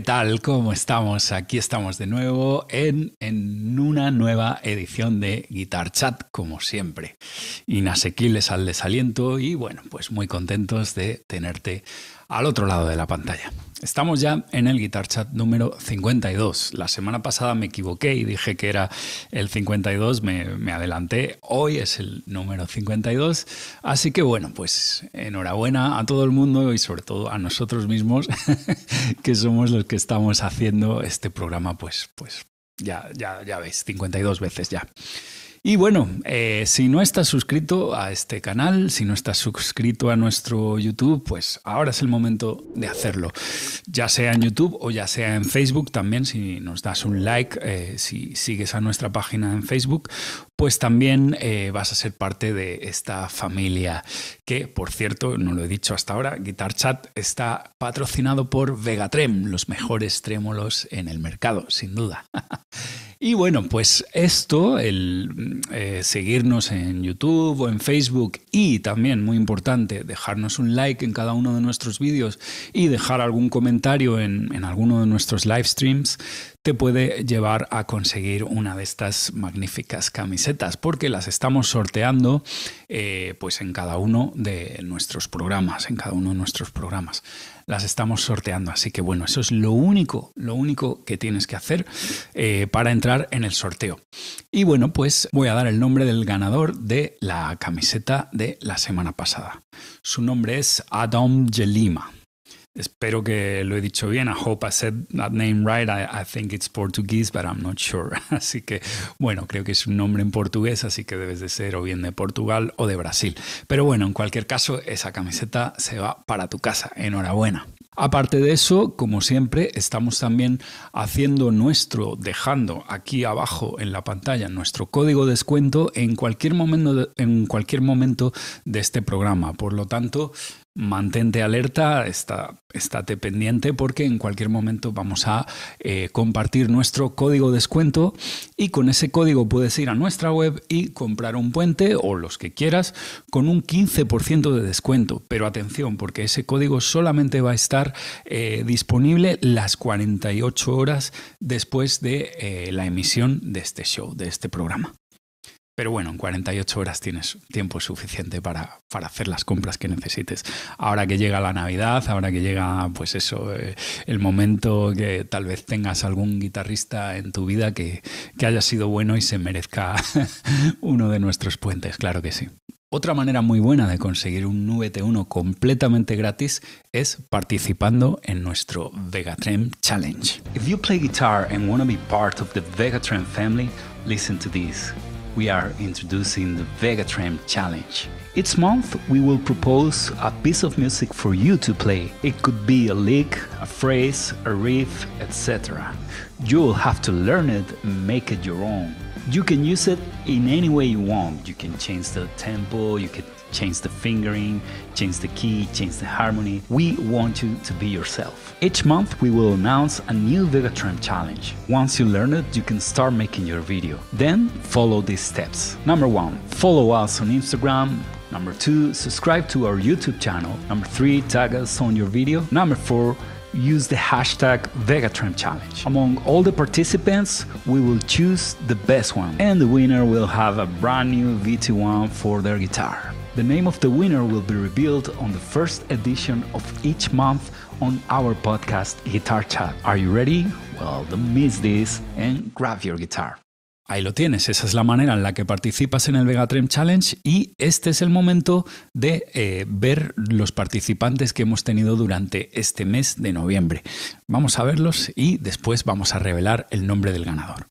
¿qué tal? ¿Cómo estamos? Aquí estamos de nuevo en, en una nueva edición de Guitar Chat, como siempre. Inasequibles al desaliento y bueno, pues muy contentos de tenerte al otro lado de la pantalla. Estamos ya en el Guitar Chat número 52. La semana pasada me equivoqué y dije que era el 52, me, me, adelanté. Hoy es el número 52. Así que bueno, pues enhorabuena a todo el mundo y sobre todo a nosotros mismos, que somos los que estamos haciendo este programa, pues, pues ya, ya, ya veis, 52 veces ya. Y bueno, eh, si no estás suscrito a este canal, si no estás suscrito a nuestro YouTube, pues ahora es el momento de hacerlo. Ya sea en YouTube o ya sea en Facebook también, si nos das un like, eh, si sigues a nuestra página en Facebook, pues también eh, vas a ser parte de esta familia que, por cierto, no lo he dicho hasta ahora, Guitar Chat está patrocinado por Vegatrem, los mejores trémolos en el mercado, sin duda. Y bueno, pues esto, el eh, seguirnos en YouTube o en Facebook y también, muy importante, dejarnos un like en cada uno de nuestros vídeos y dejar algún comentario en, en alguno de nuestros live streams, te puede llevar a conseguir una de estas magníficas camisetas porque las estamos sorteando eh, pues en cada uno de nuestros programas, en cada uno de nuestros programas. Las estamos sorteando, así que bueno, eso es lo único, lo único que tienes que hacer eh, para entrar en el sorteo. Y bueno, pues voy a dar el nombre del ganador de la camiseta de la semana pasada. Su nombre es Adam Gelima. Espero que lo he dicho bien. I hope I said that name right. I, think it's Portuguese, but I'm not sure. Así que, bueno, creo que es un nombre en portugués, así que debes de ser o bien de Portugal o de Brasil. Pero bueno, en cualquier caso, esa camiseta se va para tu casa. Enhorabuena. Aparte de eso, como siempre, estamos también haciendo nuestro, dejando aquí abajo en la pantalla nuestro código de descuento en cualquier momento, en cualquier momento de este programa. Por lo tanto, mantente alerta, está, estate pendiente porque en cualquier momento vamos a eh, compartir nuestro código de descuento y con ese código puedes ir a nuestra web y comprar un puente o los que quieras con un 15% de descuento. Pero atención porque ese código solamente va a estar eh, disponible las 48 horas después de eh, la emisión de este show, de este programa. Pero bueno, en 48 horas tienes tiempo suficiente para, para, hacer las compras que necesites. Ahora que llega la Navidad, ahora que llega, pues eso, eh, el momento que tal vez tengas algún guitarrista en tu vida que, que haya sido bueno y se merezca uno de nuestros puentes, claro que sí. Otra manera muy buena de conseguir un VT1 completamente gratis es participando en nuestro Vegatrem Challenge. If you play guitar and want to be part of the Vegatrem family, listen to this. We are introducing the Vegatram Challenge. Each month, we will propose a piece of music for you to play. It could be a lick, a phrase, a riff, etc. You will have to learn it and make it your own. You can use it in any way you want. You can change the tempo, you can change the fingering, change the key, change the harmony. We want you to be yourself. Each month we will announce a new Vegatron challenge. Once you learn it, you can start making your video. Then follow these steps. Number one, follow us on Instagram. Number two, subscribe to our YouTube channel. Number three, tag us on your video. Number four, use the hashtag Vegatram Challenge. Among all the participants, we will choose the best one, and the winner will have a brand new VT1 for their guitar. The name of the winner will be revealed on the first edition of each month on our podcast Guitar Chat. Are you ready? Well, don't miss this and grab your guitar. Ahí lo tienes, esa es la manera en la que participas en el Vegatrem Challenge y este es el momento de eh, ver los participantes que hemos tenido durante este mes de noviembre. Vamos a verlos y después vamos a revelar el nombre del ganador.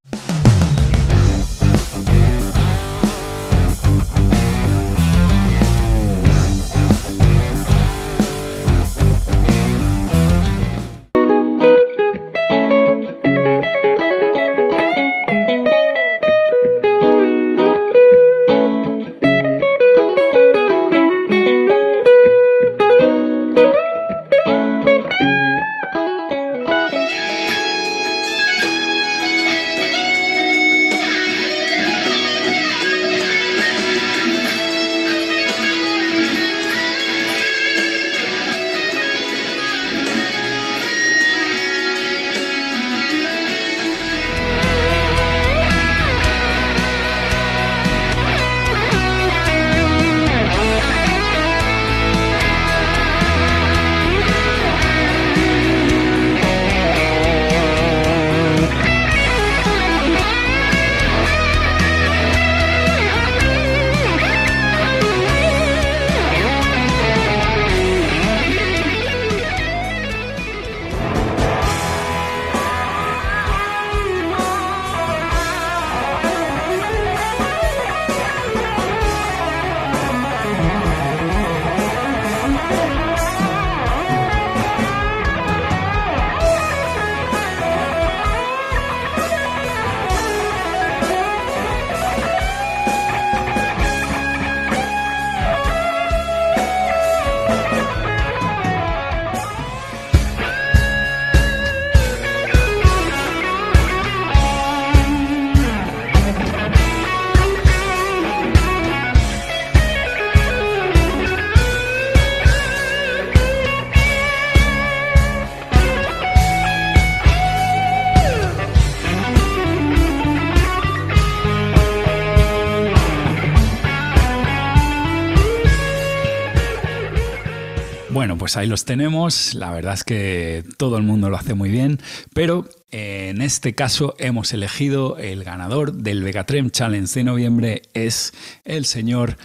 Pues ahí los tenemos. La verdad es que todo el mundo lo hace muy bien, pero en este caso hemos elegido el ganador del Vegatrem Challenge de noviembre es el señor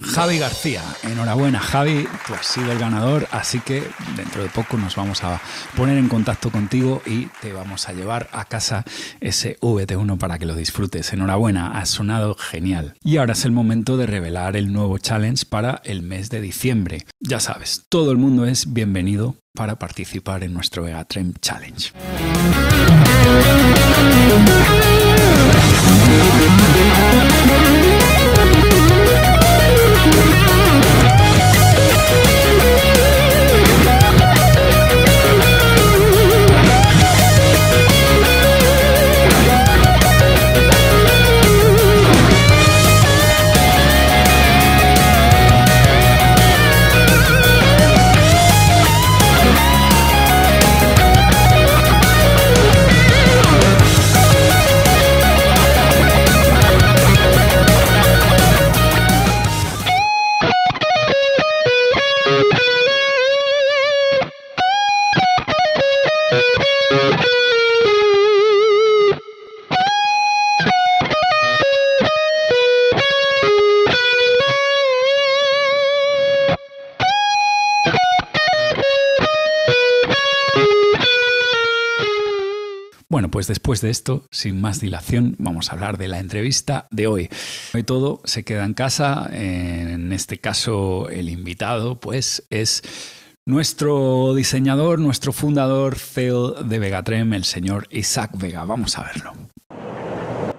Javi García. Enhorabuena, Javi, tú has sido el ganador, así que dentro de poco nos vamos a poner en contacto contigo y te vamos a llevar a casa ese VT1 para que lo disfrutes. Enhorabuena, has sonado genial. Y ahora es el momento de revelar el nuevo challenge para el mes de diciembre. Ya sabes, todo el mundo es bienvenido para participar en nuestro Vegatrem Challenge. Pues después de esto, sin más dilación, vamos a hablar de la entrevista de hoy. Hoy todo se queda en casa. En este caso, el invitado, pues, es nuestro diseñador, nuestro fundador, CEO de Vegatrem, el señor Isaac Vega. Vamos a verlo.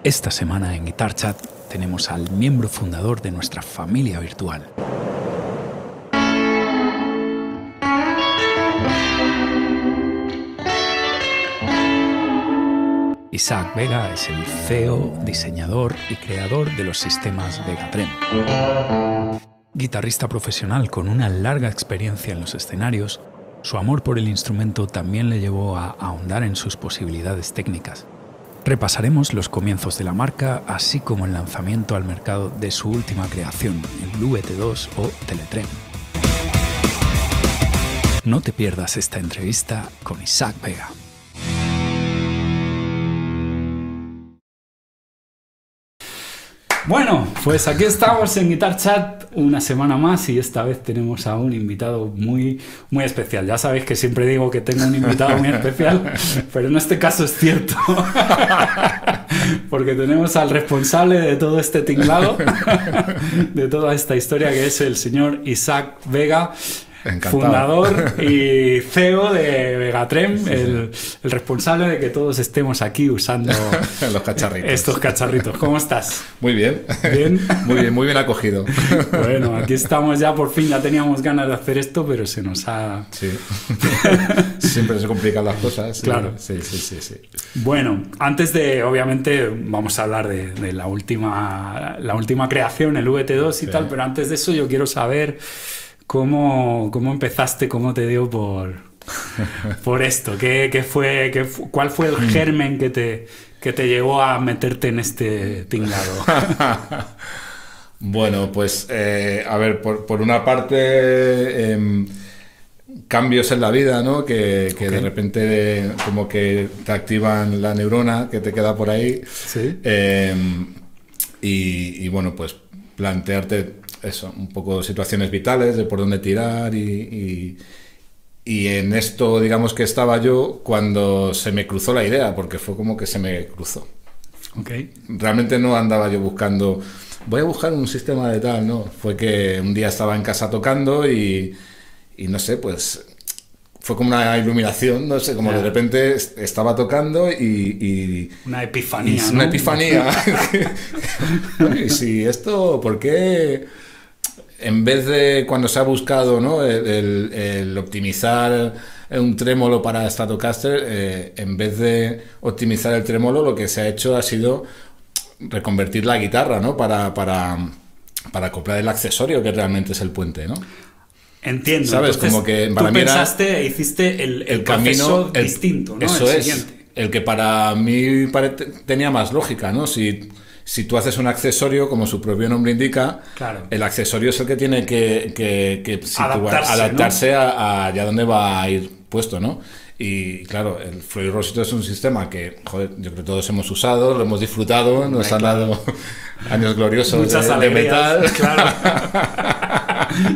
Esta semana en Guitar Chat tenemos al miembro fundador de nuestra familia virtual. Isaac Vega es el CEO, diseñador y creador de los sistemas Vegatrem. Guitarrista profesional con una larga experiencia en los escenarios, su amor por el instrumento también le llevó a ahondar en sus posibilidades técnicas. Repasaremos los comienzos de la marca, así como el lanzamiento al mercado de su última creación, el VT2 o Teletrem. No te pierdas esta entrevista con Isaac Vega. Bueno, pues aquí estamos en Guitar Chat una semana más y esta vez tenemos a un invitado muy, muy especial. Ya sabéis que siempre digo que tengo un invitado muy especial, pero en este caso es cierto. Porque tenemos al responsable de todo este tinglado, de toda esta historia, que es el señor Isaac Vega. Encantado. fundador y CEO de Vegatrem, el, el responsable de que todos estemos aquí usando Los cacharritos. estos cacharritos. ¿Cómo estás? Muy bien. Bien. Muy bien, muy bien acogido. Bueno, aquí estamos ya, por fin ya teníamos ganas de hacer esto, pero se nos ha... Sí. Siempre se complican las cosas. Claro. Sí, sí, sí, sí. Bueno, antes de, obviamente, vamos a hablar de, de la, última, la última creación, el VT2 y tal, pero antes de eso yo quiero saber cómo, cómo empezaste, cómo te dio por, por esto, ¿Qué, qué fue, qué cuál fue el germen que te, que te llevó a meterte en este tinglado. Bueno, pues eh, a ver, por, por una parte, em, cambios en la vida, ¿no? Que, que de repente como que te activan la neurona que te queda por ahí. Sí. Em, y, y, bueno, pues plantearte eso, un poco situaciones vitales de por dónde tirar y, y- y en esto, digamos que estaba yo cuando se me cruzó la idea, porque fue como que se me cruzó. Ok. Realmente no andaba yo buscando, voy a buscar un sistema de tal, no. Fue que un día estaba en casa tocando y, y no sé, pues fue como una iluminación, no sé, como Ya. de repente est- estaba tocando y, y- Una y epifanía. es ¿no? una epifanía. y si esto, ¿por qué en vez de cuando se ha buscado ¿no? el, el- el optimizar un trémolo para Stratocaster, eh, en vez de optimizar el trémolo, lo que se ha hecho ha sido reconvertir la guitarra ¿no? para, para, para acoplar el accesorio que realmente es el puente. ¿no? Entiendo. ¿Sabes? Entonces, Como que tú para mí era pensaste, hiciste el, el, el camino distinto, ¿no? Eso el es. El que para mí tenía más lógica, ¿no? Si, si tú haces un accesorio, como su propio nombre indica, Claro. el accesorio es el que tiene que, que- que situar- Adaptarse, adaptarse a, a allá donde va a ir puesto, ¿no? Y claro, el Floyd Rosito es un sistema que, joder, yo creo que todos hemos usado, lo hemos disfrutado, nos han claro. dado años gloriosos de, de metal. Claro.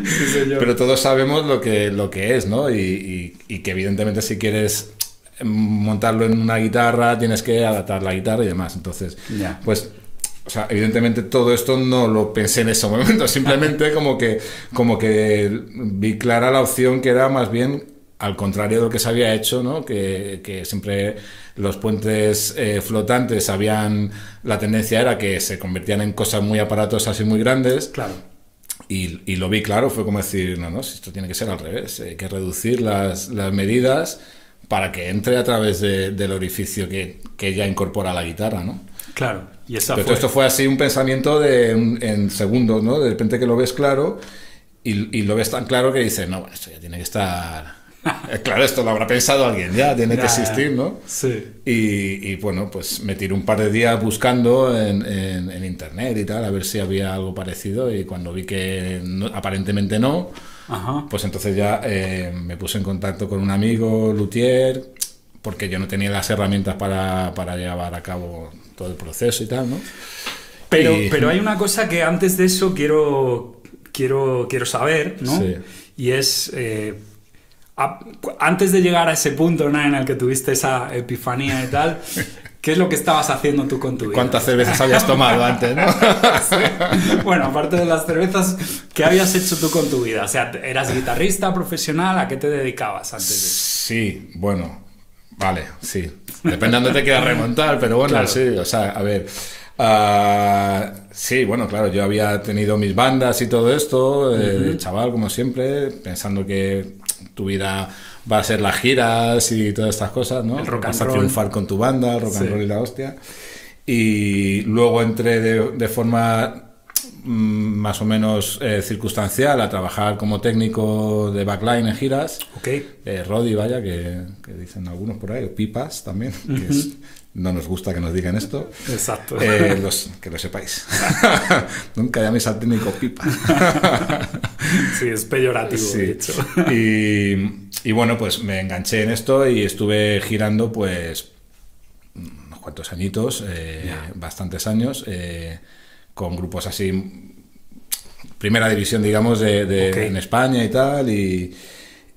Sí, señor. Pero todos sabemos lo que, lo que es, ¿no? Y, y- y que evidentemente si quieres montarlo en una guitarra, tienes que adaptar la guitarra y demás. Entonces, pues, o sea, evidentemente todo esto no lo pensé en ese momento, simplemente como que, como que vi clara la opción que era más bien al contrario de lo que se había hecho, ¿no? Que, que siempre los puentes eh, flotantes habían, la tendencia era que se convertían en cosas muy aparatosas y muy grandes. Claro. Y, y lo vi claro, fue como decir, no, no, si esto tiene que ser al revés, hay que reducir las, las medidas para que entre a través de- del orificio que, que ya incorpora la guitarra, ¿no? Claro. Y esa Pero fue... esto fue así un pensamiento de en segundos, ¿no? De repente que lo ves claro y, y lo ves tan claro que dices, no, bueno, esto ya tiene que estar... Claro, esto lo habrá pensado alguien ya, tiene que existir, ¿no? Sí. Y, y, bueno, pues me tiré un par de días buscando en, en- en internet y tal, a ver si había algo parecido. Y cuando vi que no- aparentemente no, Ajá. pues entonces ya eh, me puse en contacto con un amigo, Luthier, porque yo no tenía las herramientas para, para llevar a cabo todo el proceso y tal, ¿no? Pero, Y- pero hay una cosa que antes de eso quiero, quiero, quiero saber, ¿no? Sí. Y es, eh, a- antes de llegar a ese punto ¿no? en el que tuviste esa epifanía y tal, ¿qué es lo que estabas haciendo tú con tu vida? ¿Cuántas cervezas habías tomado antes, no? Bueno, aparte de las cervezas, ¿qué habías hecho tú con tu vida? O sea, ¿eras guitarrista profesional? ¿A qué te dedicabas antes de eso? Sí, bueno, vale, sí. Depende de dónde te quieras remontar, pero bueno, Claro. sí, o sea, a ver. ah, sí, bueno, claro, yo había tenido mis bandas y todo esto, eh, chaval, como siempre, pensando que tu vida va a ser las giras y todas estas cosas, ¿no? El rock and Vas a roll. triunfar con tu banda, el rock and roll y la hostia. Y luego entré de, de forma más o menos eh, circunstancial a trabajar como técnico de backline en giras. Ok. Eh, Rodi, vaya, que, que dicen algunos por ahí, o pipas también, que es- no nos gusta que nos digan esto. Exacto. Eh, los- que lo sepáis. Nunca llaméis al técnico pipa. sí, es peyorativo, Sí. de hecho. Y, y bueno, pues me enganché en esto y estuve girando pues unos cuantos añitos, bastantes años, con grupos así, primera división, digamos, de, en España y tal. Y,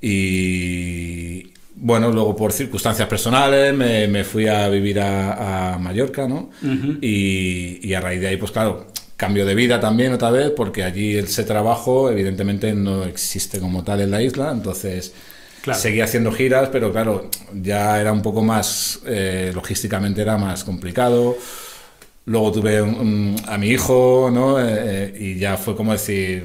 y, bueno, luego por circunstancias personales me, me fui a vivir a, a Mallorca, ¿no? y, y a raíz de ahí, pues claro, cambio de vida también otra vez, porque allí ese trabajo evidentemente no existe como tal en la isla, entonces Claro. seguí haciendo giras, pero claro, ya era un poco más, eh, logísticamente era más complicado. Luego tuve un- un- a mi hijo, ¿no? Eh, eh, y ya fue como decir,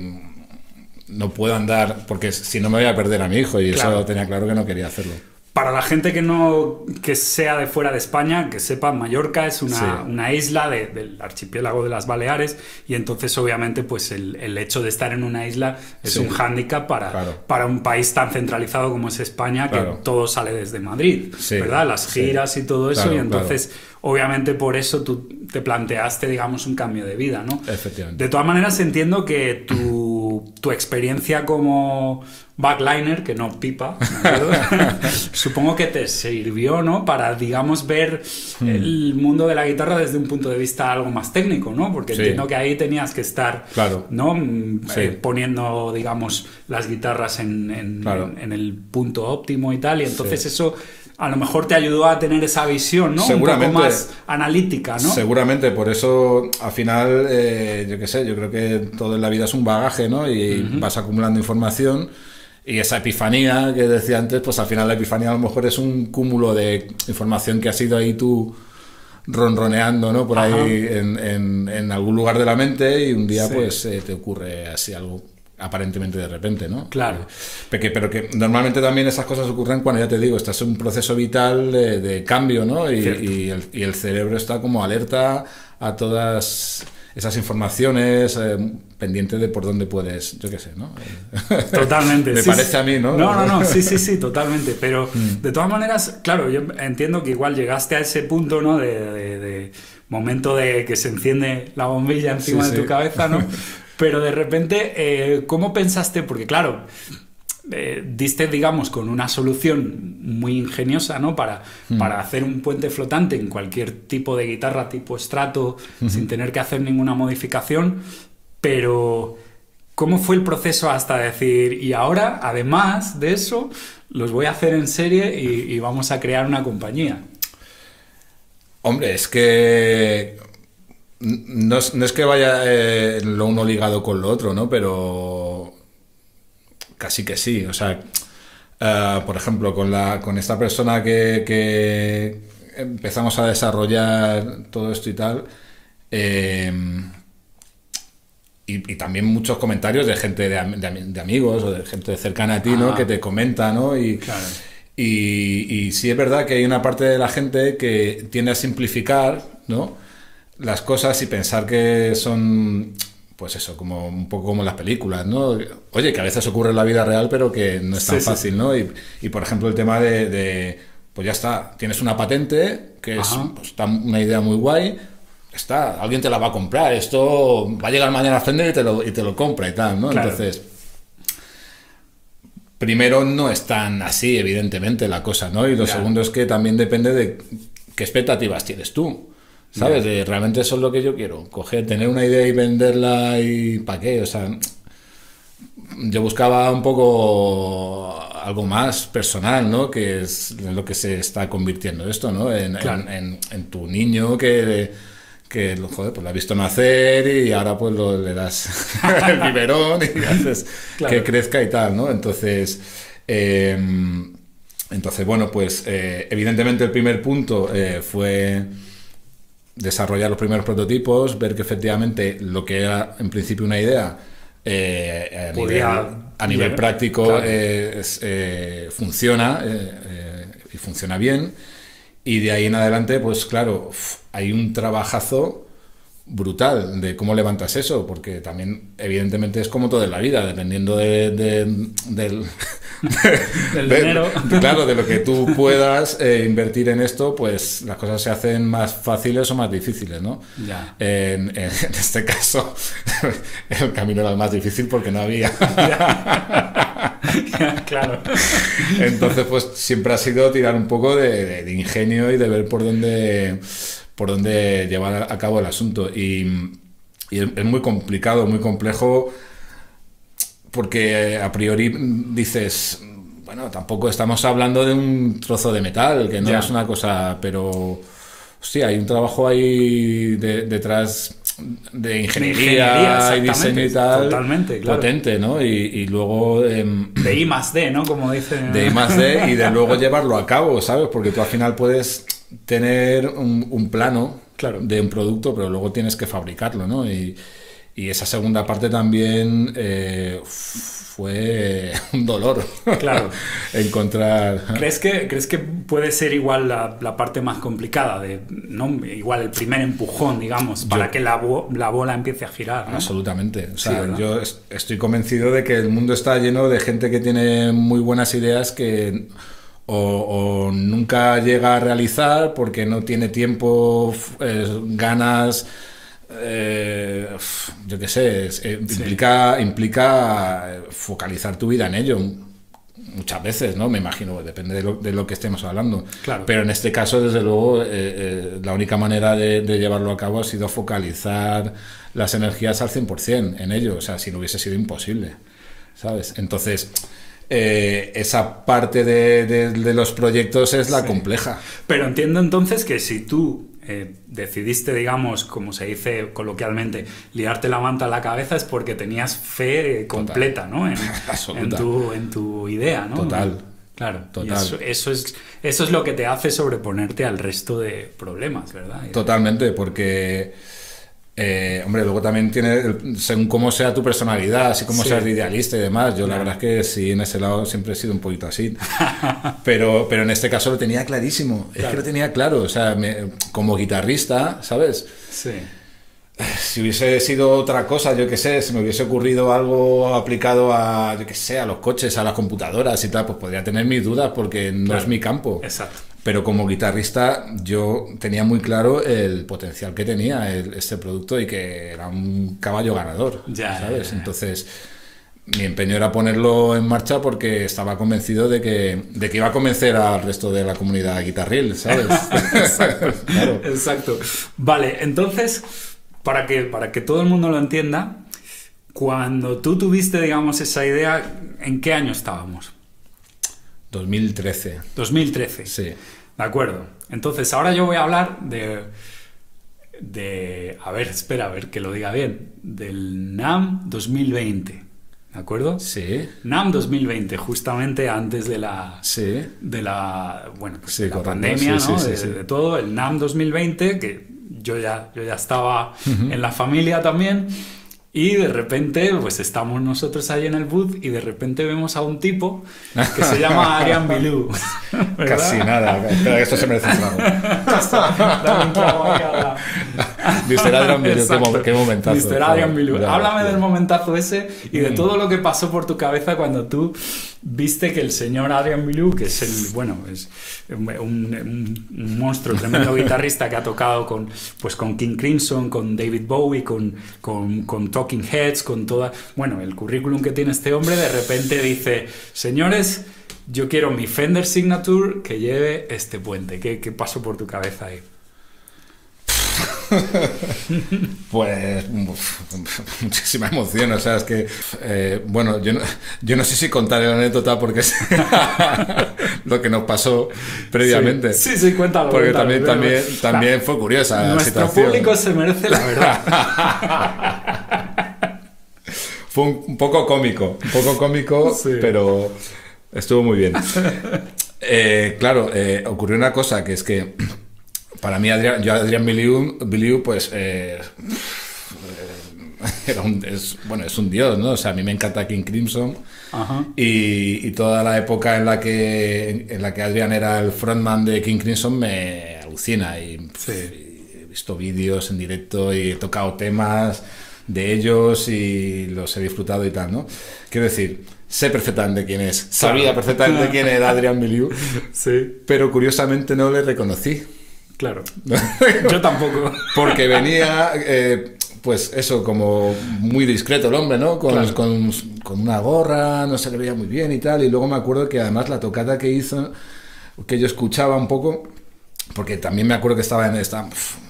no puedo andar, porque si no me voy a perder a mi hijo, y Claro. eso tenía claro que no quería hacerlo. Para la gente que no que sea de fuera de España, que sepa, Mallorca es una, Sí. una isla de- del archipiélago de las Baleares y entonces obviamente pues el, el hecho de estar en una isla es Sí. un hándicap para, Claro. para un país tan centralizado como es España, Claro. que todo sale desde Madrid, Sí, ¿verdad? Las giras y todo eso Claro, y entonces obviamente por eso tú te planteaste, digamos, un cambio de vida, ¿no? Efectivamente. De todas maneras, entiendo que tu, tu experiencia como backliner, que no pipa, supongo que te sirvió, ¿no? Para, digamos, ver Hmm. el mundo de la guitarra desde un punto de vista algo más técnico, ¿no? Porque Sí. entiendo que ahí tenías que estar, Claro. ¿no? Mm, Sí. eh, poniendo, digamos, las guitarras en, en- Claro. en el punto óptimo y tal, y entonces eso a lo mejor te ayudó a tener esa visión, ¿no? Seguramente. Un poco más analítica, ¿no? Seguramente, por eso al final, eh, yo qué sé, yo creo que todo en la vida es un bagaje, ¿no? Y vas acumulando información y esa epifanía que decía antes, pues al final la epifanía a lo mejor es un cúmulo de información que has ido ahí tú ronroneando, ¿no? Por Ajá. ahí en, en- en algún lugar de la mente y un día Sí. pues eh, te ocurre así algo aparentemente de repente, ¿no? Claro. Porque, pero que normalmente también esas cosas ocurren cuando, ya te digo, estás en un proceso vital de, de cambio, ¿no? Y, y el, y el cerebro está como alerta a todas esas informaciones, eh, pendiente de por dónde puedes, yo qué sé, ¿no? Totalmente. Me sí, parece sí. a mí, ¿no? Mm. No, no, no, sí, sí, sí, totalmente. Pero de todas maneras, claro, yo entiendo que igual llegaste a ese punto, ¿no? De, de- de, momento de que se enciende la bombilla encima de tu cabeza, ¿no? Pero de repente, eh, ¿cómo pensaste? Porque claro, eh, diste, digamos, con una solución muy ingeniosa, ¿no? Para, hmm. para hacer un puente flotante en cualquier tipo de guitarra tipo estrato, sin tener que hacer ninguna modificación, pero ¿cómo fue el proceso hasta decir, y ahora, además de eso, los voy a hacer en serie y, vamos a crear una compañía? Hombre, es que no es, que vaya eh, lo uno ligado con lo otro, ¿no? Pero casi que sí. O sea, eh, por ejemplo, con, la, con esta persona que, empezamos a desarrollar todo esto y tal, em, y, también muchos comentarios de gente de, amigos o de gente cercana a ti, ¿no? Ah. Que te comenta, ¿no? Y, y, y, sí es verdad que hay una parte de la gente que tiende a simplificar, ¿no? Las cosas y pensar que son pues eso, como un poco como las películas, ¿no? Oye, que a veces ocurre en la vida real, pero que no es tan fácil, ¿no? Y, por ejemplo, el tema de, pues ya está, tienes una patente, que es pues, una idea muy guay, está, alguien te la va a comprar, esto va a llegar mañana a Fender y te lo, y te lo compra y tal, ¿no? Entonces, primero no es tan así, evidentemente, la cosa, ¿no? Y lo segundo es que también depende de qué expectativas tienes tú. ¿Sabes? De, realmente eso es lo que yo quiero. Coger, tener una idea y venderla y ¿para qué? O sea, yo buscaba un poco algo más personal, ¿no? Que es lo que se está convirtiendo esto, ¿no? En, en, tu niño que, que joder, pues lo ha visto nacer y ahora pues le das el biberón y haces que crezca y tal, ¿no? Entonces, em, entonces bueno, pues eh, evidentemente el primer punto eh, fue desarrollar los primeros prototipos, ver que efectivamente lo que era en principio una idea eh, a, nivel, práctico eh, funciona eh, y funciona bien. Y de ahí en adelante, pues claro, hay un trabajazo brutal de cómo levantas eso, porque también evidentemente es como todo en la vida, dependiendo de, del, dinero. claro, de lo que tú puedas eh, invertir en esto, pues las cosas se hacen más fáciles o más difíciles, ¿no? En, este caso, el camino era el más difícil porque no había. claro. Entonces, pues siempre ha sido tirar un poco de ingenio y de ver por dónde por dónde llevar a cabo el asunto. Y, es muy complicado, muy complejo, porque a priori dices, bueno, tampoco estamos hablando de un trozo de metal, que no es una cosa, pero sí, hay un trabajo ahí detrás de ingeniería, y diseño y tal. Totalmente, Potente, ¿no? Y, luego. Em, de I más D, ¿no? Como dice. De I más D y de luego llevarlo a cabo, ¿sabes? Porque tú al final puedes tener un, plano claro. de un producto, pero luego tienes que fabricarlo, ¿no? Y, esa segunda parte también eh, fue un dolor. Claro. Encontrar. ¿Crees que, ¿Crees que puede ser igual la, parte más complicada? De, ¿no? Igual el primer empujón, digamos, para que la, la, bola empiece a girar. Absolutamente. yo estoy convencido de que el mundo está lleno de gente que tiene muy buenas ideas que o, nunca llega a realizar porque no tiene tiempo, eh, ganas, eh, yo qué sé, eh, implica, implica focalizar tu vida en ello. Muchas veces, ¿no? Me imagino, depende de lo, que estemos hablando. Claro. Pero en este caso, desde luego, la única manera de, de, llevarlo a cabo ha sido focalizar las energías al 100% en ello. O sea, si no hubiese sido imposible, ¿sabes? Entonces, eh, esa parte de, los proyectos es la compleja. Pero entiendo entonces que si tú eh, decidiste, digamos, como se dice coloquialmente, liarte la manta a la cabeza es porque tenías fe completa, ¿no? En, tu, en, tu, idea, ¿no? Total. Claro, Total. Eso, es, eso es lo que te hace sobreponerte al resto de problemas, ¿verdad? Totalmente, porque eh, hombre, luego también tiene, según cómo sea tu personalidad, así como seas idealista y demás, yo la verdad es que sí, en ese lado siempre he sido un poquito así. pero, pero en este caso lo tenía clarísimo, es que lo tenía claro, o sea, como guitarrista, ¿sabes? Sí. Si hubiese sido otra cosa, yo qué sé, si me hubiese ocurrido algo aplicado a, yo qué sé, a los coches, a las computadoras y tal, pues podría tener mis dudas porque no es mi campo. Exacto. Pero como guitarrista yo tenía muy claro el potencial que tenía el- este producto y que era un caballo ganador, Ya, ¿sabes? ya, ya. Entonces mi empeño era ponerlo en marcha porque estaba convencido de que, de que iba a convencer al resto de la comunidad guitarril, ¿sabes? Claro. Exacto. Vale, entonces, para que, para que todo el mundo lo entienda, cuando tú tuviste, digamos, esa idea, ¿en qué año estábamos? 2013, 2013. sí. De acuerdo. Entonces, ahora yo voy a hablar de. de. A ver, espera, a ver que lo diga bien. Del NAM 2020. ¿De acuerdo? Sí, NAM 2020, justamente antes de la. sí. de la bueno pues Sí, de la pandemia Sí, ¿no? sí, de todo el NAM 2020 que yo ya yo ya estaba en la familia también y de repente pues estamos nosotros ahí en el booth y de repente vemos a un tipo que se llama Arian Bilou ¿verdad? Casi nada. Espera, esto se merece un trago. Un a la- Mr. Adrian Bilou, qué, momentazo. Mr. Adrian Háblame del momentazo ese y de Mm. todo lo que pasó por tu cabeza cuando tú viste que el señor Adrian Bilou, que es el, bueno, es un, un- un monstruo, tremendo guitarrista que ha tocado con, pues, con King Crimson, con David Bowie, con, con, con Talking Heads, con toda, bueno, el currículum que tiene este hombre, de repente dice, señores, yo quiero mi Fender Signature que lleve este puente. ¿Qué, qué pasó por tu cabeza ahí? Pues uf, muchísima emoción, o sea, es que, eh, bueno, yo no, yo no sé si contaré la anécdota porque es lo que nos pasó previamente. Sí, sí, sí, cuéntalo. Porque cuéntalo, también, también, también fue curiosa la Nuestro situación. público se merece la verdad. Fue un, un poco cómico, un poco cómico, Sí. pero estuvo muy bien. Eh, claro, eh, ocurrió una cosa que es que para mí Adrián, yo Adrián Biliu, Biliu, pues eh, era un, es, bueno, es un dios, ¿no? O sea, a mí me encanta King Crimson Ajá. y, y toda la época en la que en la que Adrián era el frontman de King Crimson me alucina y, Sí. y he visto vídeos en directo y he tocado temas de ellos y los he disfrutado y tal, ¿no? Quiero decir, sé perfectamente quién es, sabía perfectamente quién era Adrián Miliu, Sí, pero curiosamente no le reconocí. Claro. Yo tampoco. Porque venía, eh, pues eso, como muy discreto el hombre, ¿no? Con, Claro. con, con una gorra, no se le veía muy bien y tal. Y luego me acuerdo que además la tocata que hizo, que yo escuchaba un poco, porque también me acuerdo que estaba en esta,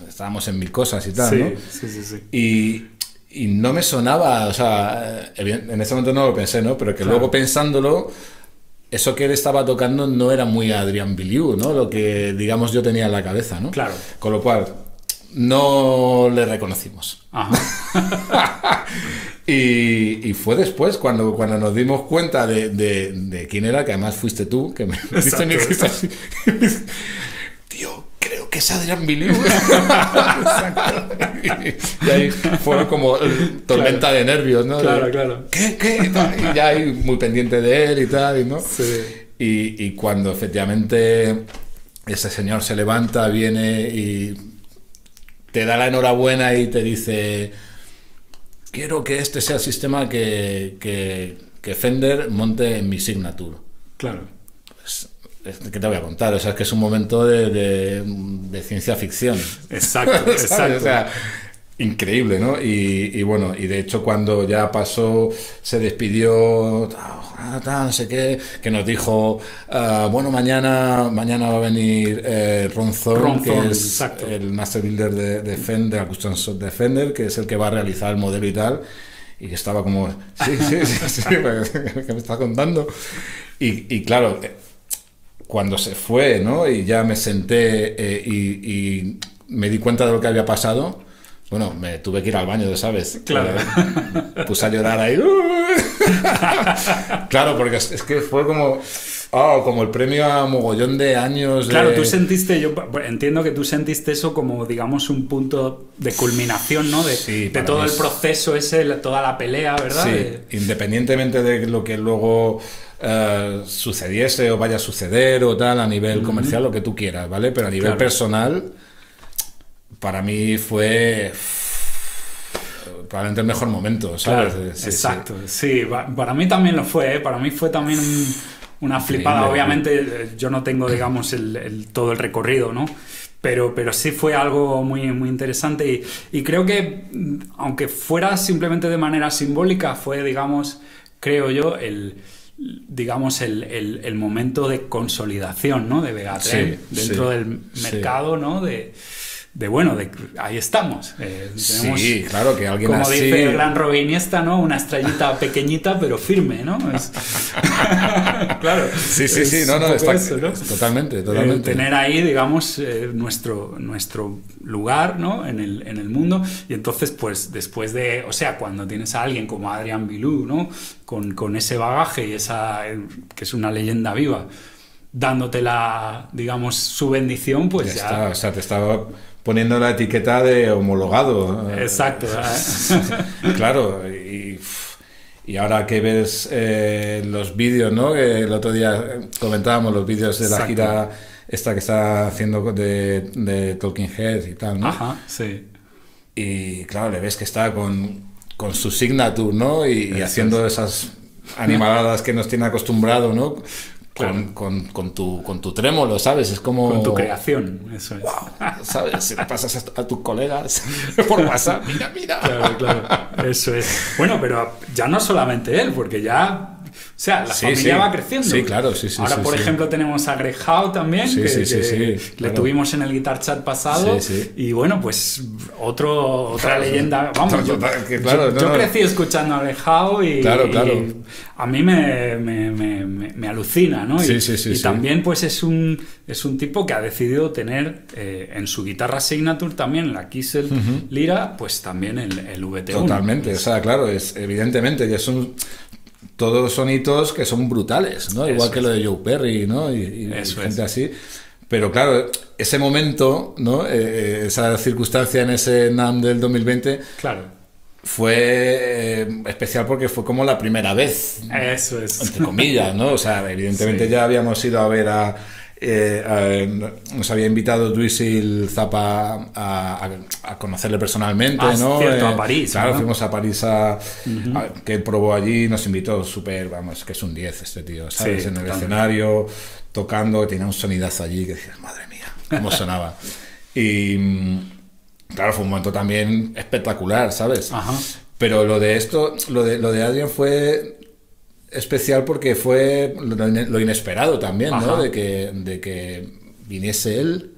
estábamos en mil cosas y tal, Sí, ¿no? sí, sí, sí. Y, y no me sonaba, o sea, evident- en ese momento no lo pensé, ¿no? Pero que Claro. luego pensándolo, eso que él estaba tocando no era muy Adrián Biliu, ¿no? Lo que, digamos, yo tenía en la cabeza, ¿no? Claro. Con lo cual, no le reconocimos. Ajá. Y, y fue después cuando, cuando nos dimos cuenta de, de- de quién era, que además fuiste tú, que me Exacto. Tío, que es Adrián Biliu. y ahí fue como tormenta de nervios, ¿no? Claro, claro. ¿Qué? ¿Qué? Y ya ahí muy pendiente de él y tal, y ¿no? Sí. Y, y cuando efectivamente ese señor se levanta, viene y te da la enhorabuena y te dice, quiero que este sea el sistema que, que, que Fender monte en mi signature. Claro. Pues, ¿Qué te voy a contar? O sea, es que es un momento de, de- de ciencia ficción. Exacto, exacto. O sea, increíble, ¿no? Y, y bueno, y de hecho cuando ya pasó, se despidió, tal, no sé qué, que nos dijo, ah, bueno, mañana, mañana va a venir eh, Ron Thorne, Ron que Thorne, es exacto. el master builder de, de Fender, la custom shop de Fender, que es el que va a realizar el modelo y tal. Y que estaba como, sí, sí, sí, sí, ¿qué me está contando? Y, y claro, cuando se fue, ¿no? Y ya me senté eh, y, y me di cuenta de lo que había pasado. Bueno, me tuve que ir al baño, ¿sabes? Claro. Eh, puse a llorar ahí. claro, porque es, que fue como, ah, como el premio a mogollón de años. Claro, de- tú sentiste, yo entiendo que tú sentiste eso como, digamos, un punto de culminación, ¿no? De, Sí, de todo el es- proceso ese, toda la pelea, ¿verdad? Sí, De- independientemente de lo que luego eh, sucediese o vaya a suceder o tal, a nivel comercial, lo que tú quieras, ¿vale? Pero a nivel Claro. personal, para mí fue probablemente el mejor momento, ¿sabes? Claro, Sí, exacto, sí. pa- para mí también lo fue, ¿eh? para mí fue también un, una flipada. Obviamente yo no tengo, digamos, el, todo el recorrido, ¿no? Pero, pero sí fue algo muy, muy interesante y, y creo que, aunque fuera simplemente de manera simbólica, fue, digamos, creo yo, el digamos, el, el, momento de consolidación, ¿no? De Vegatren dentro del mercado, ¿no? De, de bueno, de, ahí estamos. Eh, sí, claro, que alguien Como dice el gran Robiniesta, ¿no? Una estrellita pequeñita pero firme, ¿no? claro. Sí, sí, sí, no, no, está, totalmente, totalmente. tener ahí, digamos, eh, nuestro, nuestro lugar, ¿no? En el, en el mundo. Y entonces, pues, después de, o sea, cuando tienes a alguien como Adrian Bilou, ¿no? Con, con ese bagaje y esa, que es una leyenda viva, dándote la, digamos, su bendición, pues ya... ya... o sea, te estaba poniendo la etiqueta de homologado. Exacto. claro, y, ahora que ves eh, los vídeos, ¿no? el otro día comentábamos los vídeos de la gira esta que está haciendo de, de Talking Head y tal, ¿no? Ajá, sí. Y claro, le ves que está con, con su signature, ¿no? Y, y haciendo esas animaladas que nos tiene acostumbrado, ¿no? Con, con, con, tu, con tu trémolo, ¿sabes? Es como... Con tu creación, eso es. ¿Sabes? Si le pasas a, tus colegas por WhatsApp, mira, mira. Claro, claro, eso es. Bueno, pero ya no solamente él, porque ya sea, la familia va creciendo. Sí, claro, sí, sí. Ahora, por ejemplo, tenemos a Greg Howe también, que, le tuvimos en el Guitar Chat pasado. Y bueno, pues otro, otra leyenda. Vamos, yo, crecí escuchando a Greg Howe y, claro, claro. a mí me, me, me, me alucina, ¿no? Sí, sí, sí. Y también, pues es un, es un tipo que ha decidido tener eh, en su guitarra Signature también, la Kissel Lira, pues también el, el VT1. Totalmente, o sea, claro, es evidentemente que es un todos son hitos que son brutales, ¿no? Igual que lo de Joe Perry, ¿no? Y, gente así. Pero claro, ese momento, ¿no? Eh, eh, esa circunstancia en ese NAM del 2020. Claro. Fue eh, especial porque fue como la primera vez. Eso es. Entre comillas, ¿no? O sea, evidentemente ya habíamos ido a ver a, eh, nos había invitado Duisil Zapa a, conocerle personalmente, ah, ¿no? Cierto, a eh, París. Claro, fuimos a París a, que probó allí, nos invitó súper, vamos, que es un 10 este tío, ¿sabes? en el escenario, tocando, tenía un sonidazo allí que decías, madre mía, cómo sonaba. y claro, fue un momento también espectacular, ¿sabes? Pero lo de esto, lo de, lo de Adrian fue especial porque fue lo inesperado también, ¿no? De que, de que viniese él.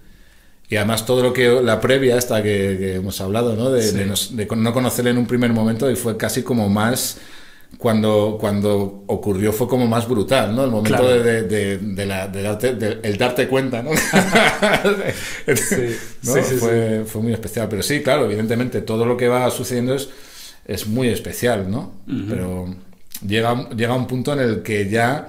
Y además todo lo que la previa hasta que, hemos hablado, ¿no? De, no conocerle en un primer momento y fue casi como más cuando, cuando ocurrió fue como más brutal, ¿no? El momento de, de, la, darte, el darte cuenta, ¿no? fue, fue, muy especial. Pero sí, claro, evidentemente todo lo que va sucediendo es, es muy especial, ¿no? Pero llega, llega un punto en el que ya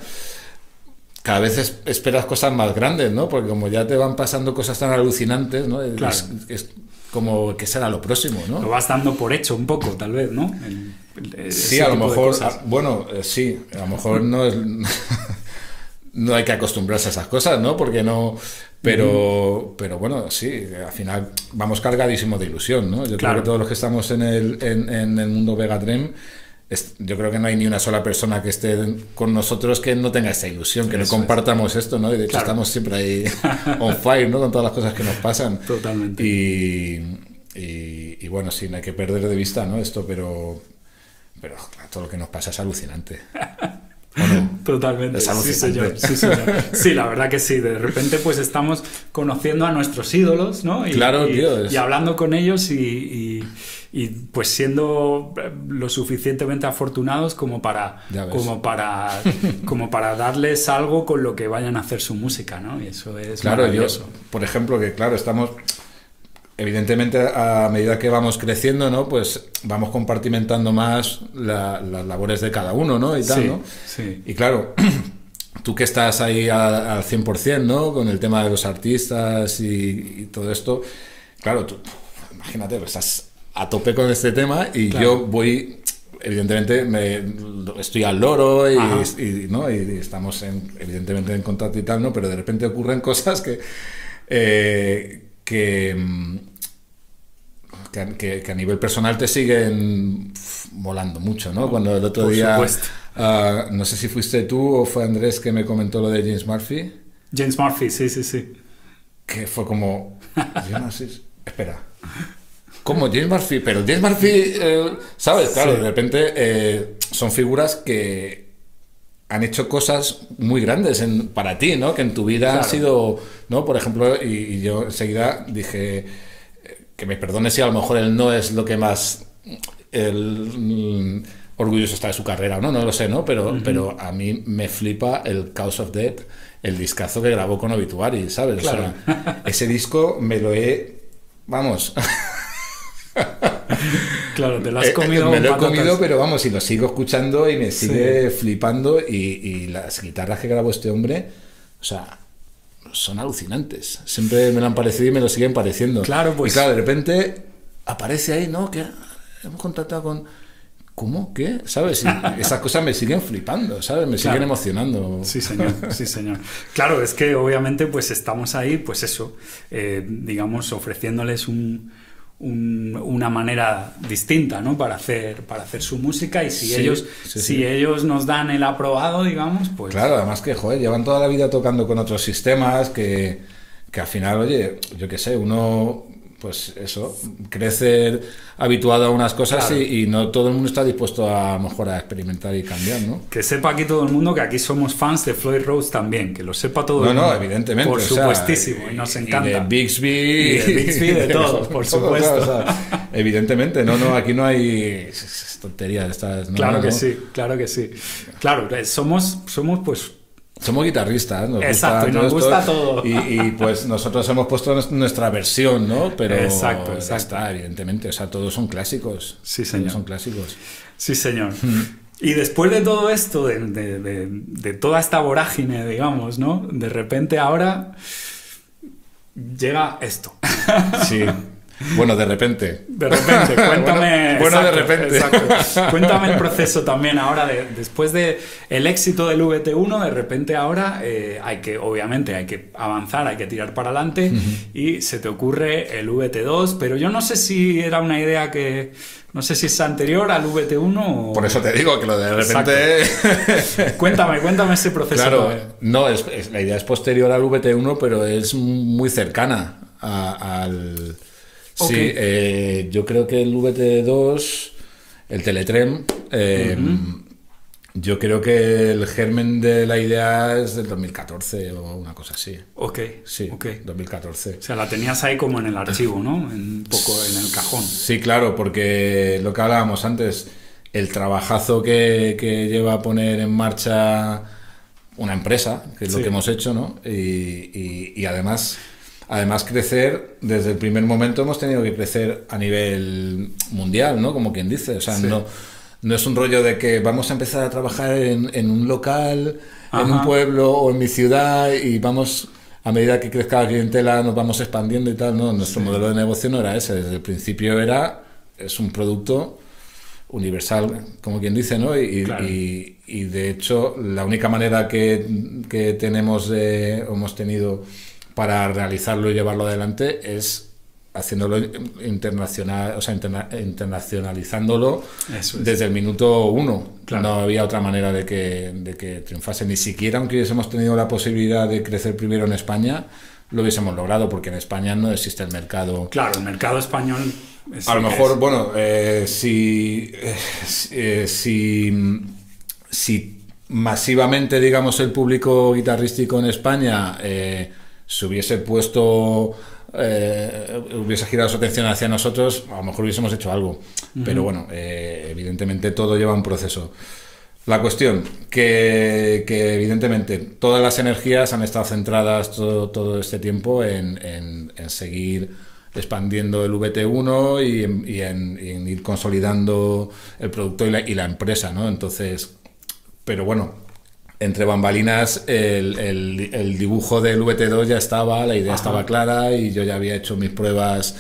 cada vez esperas cosas más grandes, ¿no? Porque como ya te van pasando cosas tan alucinantes, ¿no? Es, como que será lo próximo, ¿no? Lo vas dando por hecho un poco, tal vez, ¿no? sí, a lo mejor, bueno, eh, sí, a lo mejor no es... no hay que acostumbrarse a esas cosas, ¿no? Porque no... Pero, pero bueno, sí, al final vamos cargadísimos de ilusión, ¿no? Yo creo que todos los que estamos en el, en, el mundo Vega Dream yo creo que no hay ni una sola persona que esté con nosotros que no tenga esta ilusión, que no compartamos esto, ¿no? Y de hecho estamos siempre ahí on fire, ¿no? Con todas las cosas que nos pasan. Totalmente. Y, y, bueno, sí, no hay que perder de vista, ¿no? Esto, pero, pero todo lo que nos pasa es alucinante. Totalmente. Sí, señor. sí, la verdad que sí. De repente, pues estamos conociendo a nuestros ídolos, ¿no? Y, claro, y, hablando con ellos y y pues siendo eh, lo suficientemente afortunados como para como para como para darles algo con lo que vayan a hacer su música no y eso es claro maravilloso. por ejemplo que claro estamos evidentemente a medida que vamos creciendo no pues vamos compartimentando más las labores de cada uno no y tal no y claro tú que estás ahí al 100%, ¿no? Con el tema de los artistas y, todo esto, claro, tú, imagínate, pues estás a tope con este tema y yo voy evidentemente me, estoy al loro y, ¿no? y estamos evidentemente en contacto y tal, ¿no? pero de repente ocurren cosas que, eh, que mm, que, que, a nivel personal te siguen molando mucho, ¿no? Cuando el otro Por día, ah, no sé si fuiste tú o fue Andrés que me comentó lo de James Murphy, James Murphy, sí, sí, sí. que fue como, yo no sé, espera, ¿cómo James Murphy? Pero James Murphy, eh, ¿sabes? Claro, Sí. de repente eh, son figuras que han hecho cosas muy grandes en- para ti, ¿no? Que en tu vida han sido, ¿no? Por ejemplo, y, y yo enseguida dije eh, que me perdone si a lo mejor él no es lo que más el, mm, orgulloso está de su carrera, ¿no? No lo sé, ¿no? Pero, pero a mí me flipa el Cause of Death, el discazo que grabó con Obituary, ¿sabes? O Claro. sea, ese disco me lo he, vamos, Claro, te lo has eh, comido. me lo he comido, pero vamos, y lo sigo escuchando y me sigue flipando. Y, y las guitarras que grabó este hombre, o sea, son alucinantes. Siempre me lo han parecido y me lo siguen pareciendo. Claro, pues- Y claro, de repente aparece ahí, ¿no? Que hemos contactado con. ¿Cómo? ¿Qué? ¿Sabes? Y esas cosas me siguen flipando, ¿sabes? Me siguen emocionando. Sí, señor, sí, señor. Claro, es que obviamente pues estamos ahí, pues eso, eh, digamos, ofreciéndoles un, un- una manera distinta, ¿no? Para hacer, para hacer su música y si Sí, ellos, sí, si sí. ellos nos dan el aprobado, digamos, pues Claro, además que, joder, llevan toda la vida tocando con otros sistemas que, que al final, oye, yo qué sé, uno, pues eso, crecer habituado a unas cosas Claro. y, y no todo el mundo está dispuesto a, a lo mejor a experimentar y cambiar, ¿no? que sepa aquí todo el mundo que aquí somos fans de Floyd Rose también, que lo sepa todo No, el no, mundo. evidentemente. Por o sea, supuestísimo, y nos encanta. Y de Bixby. Y de Bixby, de todo, por supuesto. o sea, evidentemente, no, no, aquí no hay tonterías estas. ¿no? Claro que No. sí, claro que sí. Claro, eh, somos, somos pues Somos guitarristas, nos Exacto, gusta y nos gusta todo. Y, y, pues nosotros hemos puesto nues- nuestra versión, ¿no? Pero Exacto, exacto. está, evidentemente. O sea, todos son clásicos. Sí, Todos señor. son clásicos. Sí, señor. Y después de todo esto, de, de- de- de toda esta vorágine, digamos, ¿no? De repente ahora llega esto. Sí. Bueno, de repente. De repente, cuéntame. Bueno, bueno, de repente. exacto. Cuéntame el proceso también ahora, de, después de el éxito del VT1, de repente ahora eh, hay que, obviamente, hay que avanzar, hay que tirar para adelante y se te ocurre el VT2, pero yo no sé si era una idea que, no sé si es anterior al VT1 o... Por eso te digo que lo de repente. Cuéntame, cuéntame ese proceso. Claro, también. no, es, es- la idea es posterior al VT1, pero es muy cercana a- al... Sí, eh, yo creo que el VT2, el Teletrem, eh, yo creo que el germen de la idea es del 2014 o una cosa así. Ok, Sí, ok. 2014. O sea, la tenías ahí como en el archivo, ¿no? Un poco en el cajón. Sí, claro, porque lo que hablábamos antes, el trabajazo que, que lleva a poner en marcha una empresa, que es lo que hemos hecho, ¿no? Y, y- y además, además crecer, desde el primer momento hemos tenido que crecer a nivel mundial, ¿no? Como quien dice, o sea, Sí. no, no es un rollo de que vamos a empezar a trabajar en, en un local, en un Ajá. pueblo o en mi ciudad y vamos... A medida que crezca la clientela nos vamos expandiendo y tal, ¿no? Nuestro modelo de negocio no era ese, desde el principio era, es un producto universal, como quien dice, ¿no? Y, Claro. y- y, de hecho, la única manera que, que tenemos de, hemos tenido para realizarlo y llevarlo adelante es haciéndolo internacional, o sea, interna- internacionalizándolo es. desde el minuto uno. Claro. No había otra manera de que, de que triunfase, ni siquiera aunque hubiésemos tenido la posibilidad de crecer primero en España, lo hubiésemos logrado, porque en España no existe el mercado Claro, el mercado español. es- a lo es- mejor, bueno, eh, si, eh, si, eh, si, si masivamente, digamos, el público guitarrístico en España eh, se hubiese puesto, eh, hubiese girado su atención hacia nosotros, a lo mejor hubiésemos hecho algo. Pero bueno, eh, evidentemente todo lleva un proceso. La cuestión, que, que evidentemente todas las energías han estado centradas todo, todo este tiempo en, en- en seguir expandiendo el VT1 y en, y en- y en ir consolidando el producto y la, y la empresa, ¿no? Entonces, pero bueno, entre bambalinas el, el- el dibujo del VT2 ya estaba, la idea estaba clara y yo ya había hecho mis pruebas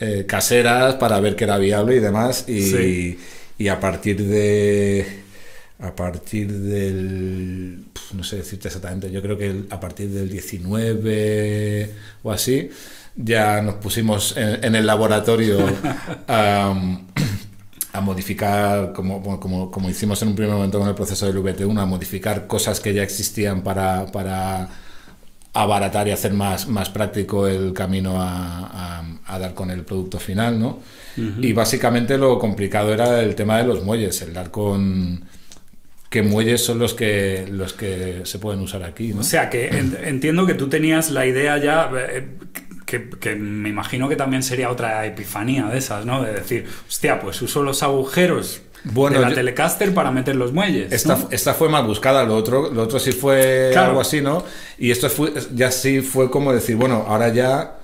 eh, caseras para ver que era viable y demás y, Sí. y a partir de a partir del no sé decirte exactamente yo creo que a partir del 19 o así ya nos pusimos en, el laboratorio a, modificar, como, como, como, hicimos en un primer momento con el proceso del VT1, a modificar cosas que ya existían para, para abaratar y hacer más, más práctico el camino a, a, dar con el producto final, ¿no? Y básicamente lo complicado era el tema de los muelles, el dar con qué muelles son los que los que se pueden usar aquí. ¿no? O sea que entiendo que tú tenías la idea ya eh, que, me imagino que también sería otra epifanía de esas, ¿no? De decir, hostia, pues uso los agujeros bueno, de la Telecaster para meter los muelles. Esta, esta, fue más buscada, lo otro, lo otro sí fue algo así, ¿no? Y esto fue, ya sí fue como decir, bueno, ahora ya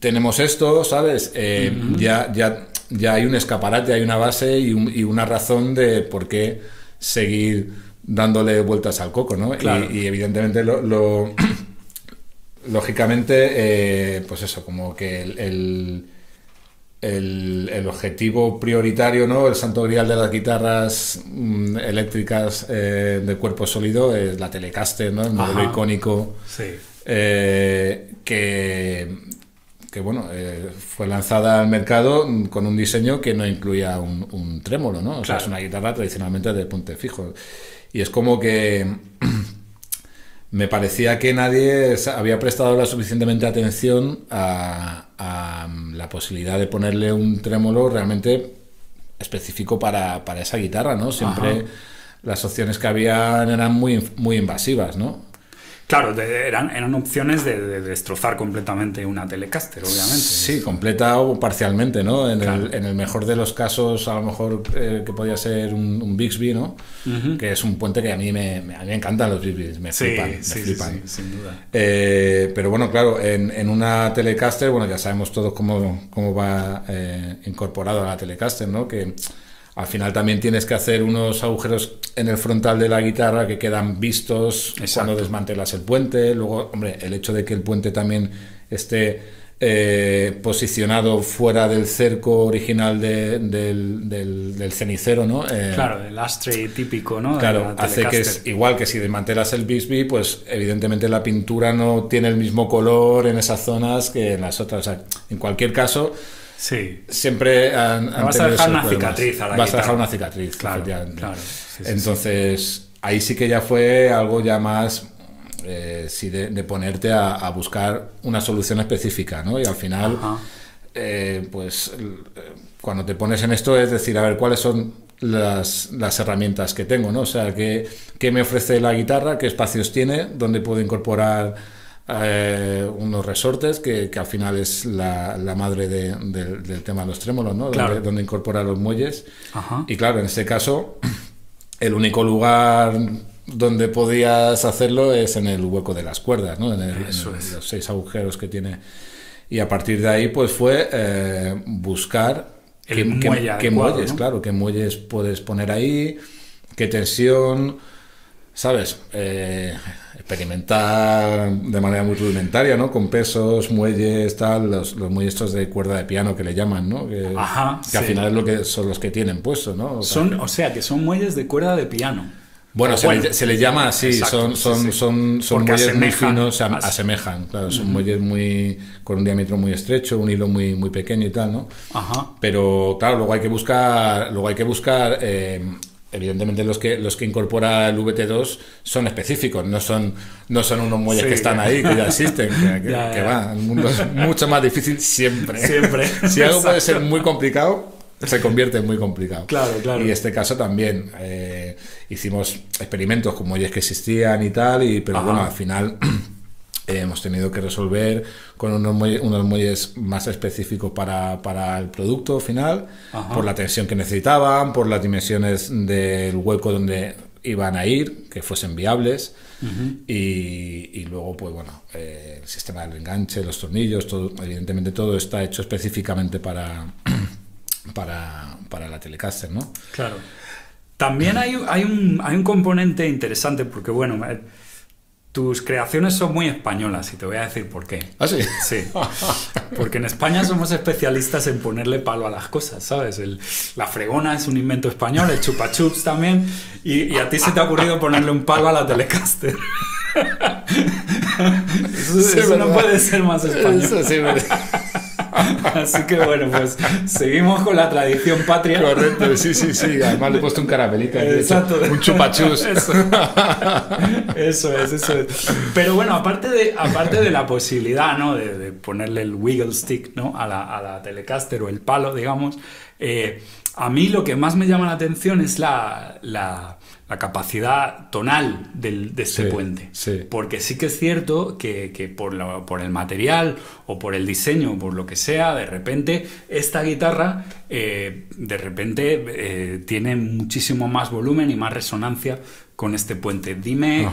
tenemos esto, ¿sabes? Eh, ya, ya, ya hay un escaparate, hay una base y, una razón de por qué seguir dándole vueltas al coco, ¿no? Y, evidentemente lo, lógicamente, eh, pues eso, como que el el, objetivo prioritario, ¿no? El santo grial de las guitarras mm, eléctricas eh, de cuerpo sólido es la Telecaster, ¿no? El modelo icónico. Eh, que, que, bueno, fue lanzada al mercado con un diseño que no incluía un, trémolo, ¿no? O sea, es una guitarra tradicionalmente de punte fijo. Y es como que me parecía que nadie había prestado la suficientemente atención a, la posibilidad de ponerle un trémolo realmente específico para, esa guitarra, ¿no? Siempre las opciones que había eran muy, muy invasivas, ¿no? Claro, eran, eran opciones de, destrozar completamente una Telecaster, obviamente. Sí, completa o parcialmente, ¿no? En, el, mejor de los casos, a lo mejor eh, que podía ser un, Bixby, ¿no? Que es un puente que a mí me, a mí me encantan los Bixby, me flipan, me flipan. sin duda. Eh, pero bueno, claro, en, una Telecaster, bueno, ya sabemos todos cómo, cómo va eh, incorporado a la Telecaster, ¿no? Que al final también tienes que hacer unos agujeros en el frontal de la guitarra que quedan vistos cuando desmantelas el puente. Luego, hombre, el hecho de que el puente también esté eh, posicionado fuera del cerco original del, cenicero, ¿no? Eh, claro, el ashtray típico, ¿no? Claro, hace que es igual que si desmantelas el Bixby, pues evidentemente la pintura no tiene el mismo color en esas zonas que en las otras. O sea, en cualquier caso, Sí. Siempre han, vas a dejar una cicatriz a la Vas a dejar una cicatriz, claro. Entonces, ahí sí que ya fue algo ya más eh, de, ponerte a, buscar una solución específica, ¿no? Y al final, eh, pues cuando te pones en esto es decir, a ver, ¿cuáles son las, las herramientas que tengo, ¿no? O sea, ¿qué, ¿qué me ofrece la guitarra? ¿Qué espacios tiene? ¿Dónde puedo incorporar eh, unos resortes, que, al final es la, madre del tema de los trémolos, ¿no? Donde, incorpora los muelles. Y claro, en este caso, el único lugar donde podías hacerlo es en el hueco de las cuerdas, ¿no? En, los seis agujeros que tiene. Y a partir de ahí, pues fue eh, buscar qué, muelles, claro, qué muelles puedes poner ahí, qué tensión, ¿sabes? Eh, experimentar de manera muy rudimentaria, ¿no? Con pesos, muelles, tal, los, los muelles estos de cuerda de piano que le llaman, ¿no? Que, Ajá, que al final es lo que son los que tienen puesto, ¿no? O sea, son, o sea, que son muelles de cuerda de piano. Bueno, se, le, se, le, llama así, son, son, son, son muelles muy finos, se asemejan, claro, son muelles muy con un diámetro muy estrecho, un hilo muy, muy pequeño y tal, ¿no? Ajá. Pero claro, luego hay que buscar, luego hay que buscar eh, evidentemente los que los que incorpora el VT2 son específicos, no son no son unos muelles que están ahí, que ya existen, que, va, el mundo es mucho más difícil siempre. Siempre. si algo puede ser muy complicado, se convierte en muy complicado. Claro, claro. Y este caso también eh, hicimos experimentos con muelles que existían y tal, y pero bueno, al final hemos tenido que resolver con unos muelles, más específicos para, el producto final, por la tensión que necesitaban, por las dimensiones del hueco donde iban a ir, que fuesen viables, y, luego, pues bueno, eh, el sistema del enganche, los tornillos, todo, evidentemente todo está hecho específicamente para, para, para la Telecaster, ¿no? Claro. También hay, hay, un, hay un componente interesante, porque bueno, tus creaciones son muy españolas y te voy a decir por qué. ¿Ah, sí? Sí. Porque en España somos especialistas en ponerle palo a las cosas, ¿sabes? la fregona es un invento español, el chupa chups también, y, a ti se te ha ocurrido ponerle un palo a la Telecaster. eso, no puede ser más español. Eso sí, Así que bueno, pues seguimos con la tradición patria. Correcto, sí, sí, sí. Además le he puesto un caramelito. Exacto. un chupachus. Eso. eso. es, eso es. Pero bueno, aparte de, aparte de la posibilidad, ¿no? De, ponerle el wiggle stick, ¿no? A la, a la Telecaster o el palo, digamos. Eh, a mí lo que más me llama la atención es la, la la capacidad tonal del, de este puente. Porque sí que es cierto que, por, por, el material o por el diseño o por lo que sea, de repente esta guitarra eh, de repente eh, tiene muchísimo más volumen y más resonancia con este puente. Dime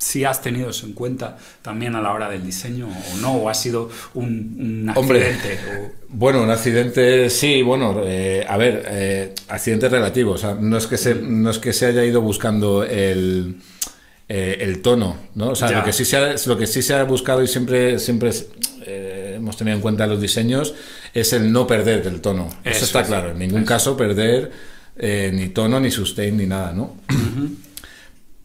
si has tenido eso en cuenta también a la hora del diseño o no, o ha sido un, accidente. Bueno, un accidente, sí, bueno, eh, a ver, eh, accidente relativo, o sea, no es que se, no es que se haya ido buscando el, eh, el tono, ¿no? O sea, lo que, sí se ha, lo que sí se ha buscado y siempre, siempre hemos tenido en cuenta los diseños es el no perder el tono. Eso, está claro, en ningún caso perder ni tono, ni sustain, ni nada, ¿no?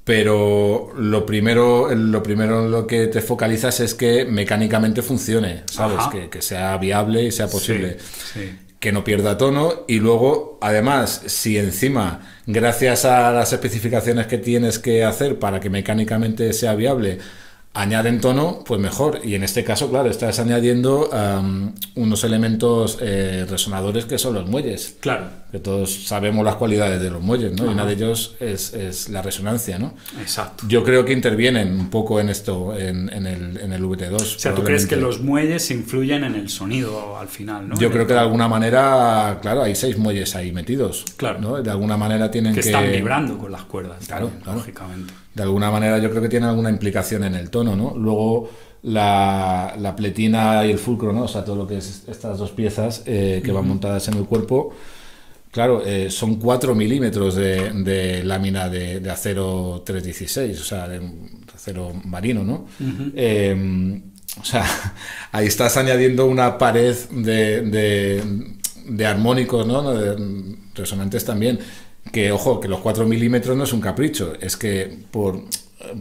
Pero lo primero, lo primero en lo que te focalizas es que mecánicamente funcione, ¿sabes? Que, sea viable y sea posible. Que no pierda tono y luego, además, si encima, gracias a las especificaciones que tienes que hacer para que mecánicamente sea viable, añaden tono, pues mejor. Y en este caso, claro, estás añadiendo unos elementos eh, resonadores que son los muelles. Claro. Que todos sabemos las cualidades de los muelles, ¿no? Y una de ellos es, la resonancia, ¿no? Exacto. Yo creo que intervienen un poco en esto, en, el, en el VT2. O sea, ¿tú crees que los muelles influyen en el sonido al final, ¿no? Yo creo que de alguna manera, claro, hay seis muelles ahí metidos. Claro. ¿no? De alguna manera tienen que... Que están vibrando con las cuerdas. Claro, lógicamente de alguna manera yo creo que tiene alguna implicación en el tono, ¿no? Luego la, la pletina y el fulcro, ¿no? O sea, todo lo que es estas dos piezas eh, que van montadas en el cuerpo, claro, eh, son 4 milímetros de, lámina de, acero 316, o sea, de acero marino, ¿no? Em, o sea, ahí estás añadiendo una pared de, de armónicos, ¿no? De resonantes también que, ojo, que los 4 milímetros no es un capricho, es que por,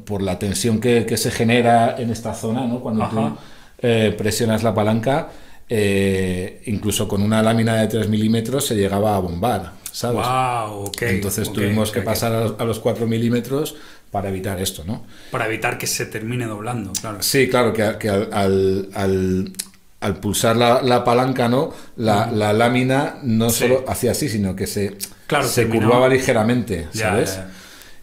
por la tensión que, se genera en esta zona, ¿no? cuando tú eh, presionas la palanca, eh, incluso con una lámina de 3 milímetros se llegaba a bombar, ¿sabes? Wow, Entonces tuvimos que pasar a, los 4 milímetros para evitar esto, ¿no? Para evitar que se termine doblando, claro. Sí, claro, que, que al, al, pulsar la, palanca, ¿no? La, lámina no solo hacía así, sino que se Claro, se curvaba ligeramente, ¿sabes?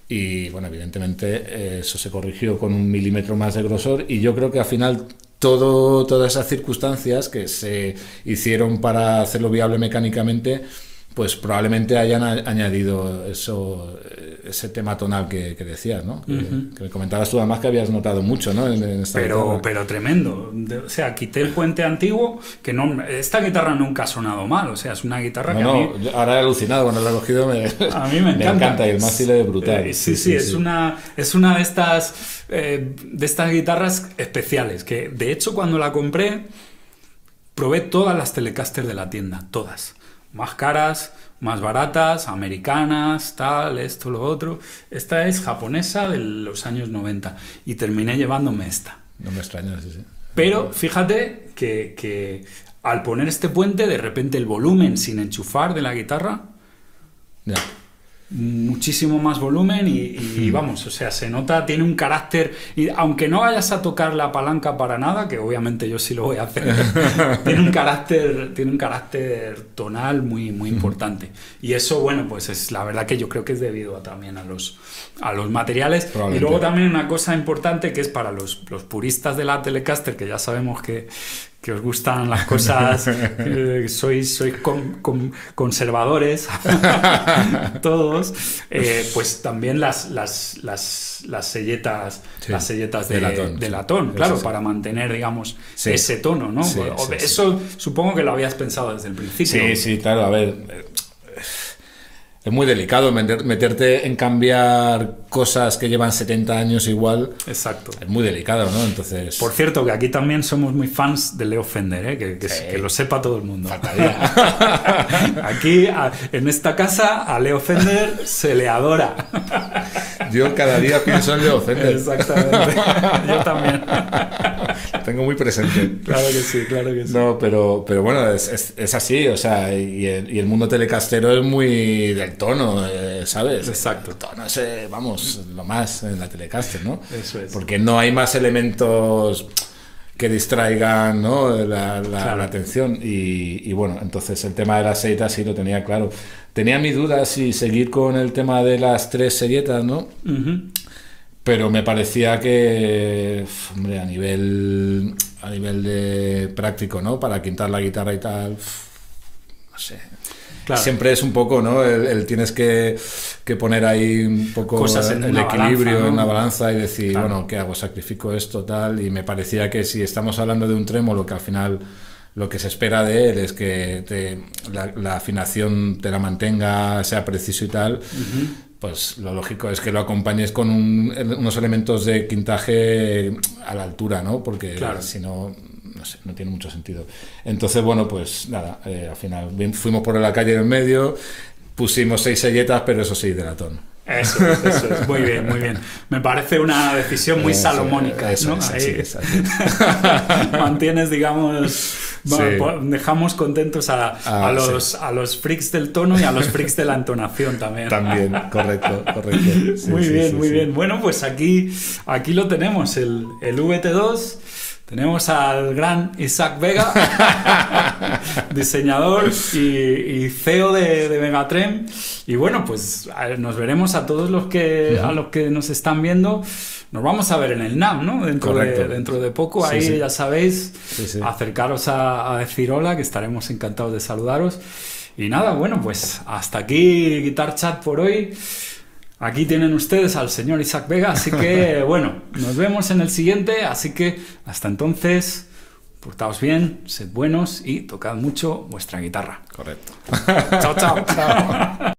Y bueno, evidentemente eh, eso se corrigió con un milímetro más de grosor y yo creo que al final todo, todas esas circunstancias que se hicieron para hacerlo viable mecánicamente, pues probablemente hayan añadido eso, ese tema tonal que, decías, ¿no? Que, me comentabas tú además que habías notado mucho, ¿no? En, pero, pero tremendo. o sea, quité el puente antiguo, que no, esta guitarra nunca ha sonado mal, o sea, es una guitarra que a mí... ahora he alucinado cuando la he cogido, me, a mí me, encanta. y el mástil es brutal. Eh, sí, sí, es, Una, es una de estas, eh, de estas guitarras especiales, que de hecho cuando la compré, probé todas las Telecaster de la tienda, todas más caras, más baratas, americanas, tal, esto, lo otro. Esta es japonesa de los años 90 y terminé llevándome esta. No me extraña, sí, sí. Pero fíjate que, que, al poner este puente, de repente el volumen sin enchufar de la guitarra ya muchísimo más volumen y, vamos, o sea, se nota, tiene un carácter, y aunque no vayas a tocar la palanca para nada, que obviamente yo sí lo voy a hacer, tiene un carácter, tiene un carácter tonal muy, muy importante. Y eso, bueno, pues es la verdad que yo creo que es debido también a los, a los materiales. Y luego también una cosa importante que es para los, los puristas de la Telecaster, que ya sabemos que, que os gustan las cosas, sois, sois conservadores, todos, eh, pues también las, las, las, las selletas, las selletas de, latón, claro, para mantener, digamos, ese tono, ¿no? Eso supongo que lo habías pensado desde el principio. Sí, sí, claro, a ver. Es muy delicado meterte en cambiar cosas que llevan 70 años igual, Exacto. es muy delicado, ¿no? Entonces, Por cierto, que aquí también somos muy fans de Leo Fender, ¿eh? que, que- que lo sepa todo el mundo. Aquí, a- en esta casa, a Leo Fender se le adora. Yo cada día pienso en Leo Fender. Exactamente. Yo también. Lo tengo muy presente. Claro que sí, claro que sí. No, pero, pero bueno, es, es- es así, o sea, y el, y el mundo telecastero es muy del tono, eh, ¿sabes? Exacto. El tono es, eh, vamos, lo más en la telecaster, ¿no? Eso es. Porque no hay más elementos que distraigan ¿no? la, la- Claro. la atención. Y, y bueno, entonces el tema de las selletas sí lo tenía claro. Tenía mis dudas si seguir con el tema de las tres selletas, ¿no? Pero me parecía que, hombre, a nivel, a nivel de práctico, ¿no? Para quintar la guitarra y tal, no sé. Claro. Siempre es un poco, ¿no? El, el tienes que, que poner ahí un poco Cosas en el equilibrio balanza, ¿no? en la balanza y decir, Claro. bueno, ¿qué hago? ¿Sacrifico esto, tal? Y me parecía que si estamos hablando de un trémolo que al final lo que se espera de él es que te- la, la afinación te la mantenga, sea preciso y tal, pues lo lógico es que lo acompañes con un- unos elementos de quintaje a la altura, ¿no? Porque Claro. si no, no sé, no tiene mucho sentido. Entonces, bueno, pues nada, eh, al final fuimos por la calle en medio, pusimos seis selletas, pero eso sí, de latón. Eso es, eso es. Muy bien, muy bien. Me parece una decisión muy Eso, salomónica. eso ¿no? Ahí así Mantienes, digamos, Sí. bueno, po- dejamos contentos a, Ah, a los, a los freaks del tono y a los freaks de la entonación también. También, correcto, correcto. Sí, muy sí, bien, sí, muy sí. bien. Bueno, pues aquí, aquí lo tenemos, el, el VT2. Tenemos al gran Isaac Vega, diseñador y, y CEO de, de Megatrem. Y bueno, pues nos veremos a todos los que, a los que nos están viendo. Nos vamos a ver en el NAM, ¿no? Dentro, de, Correcto. dentro de poco. Sí, Ahí sí. ya sabéis, sí. acercaros a, a decir hola, que estaremos encantados de saludaros. Y nada, bueno, pues hasta aquí Guitar Chat por hoy. Aquí tienen ustedes al señor Isaac Vega, así que bueno, nos vemos en el siguiente, así que hasta entonces, portaos bien, sed buenos y tocad mucho vuestra guitarra. Correcto. Chao, chao.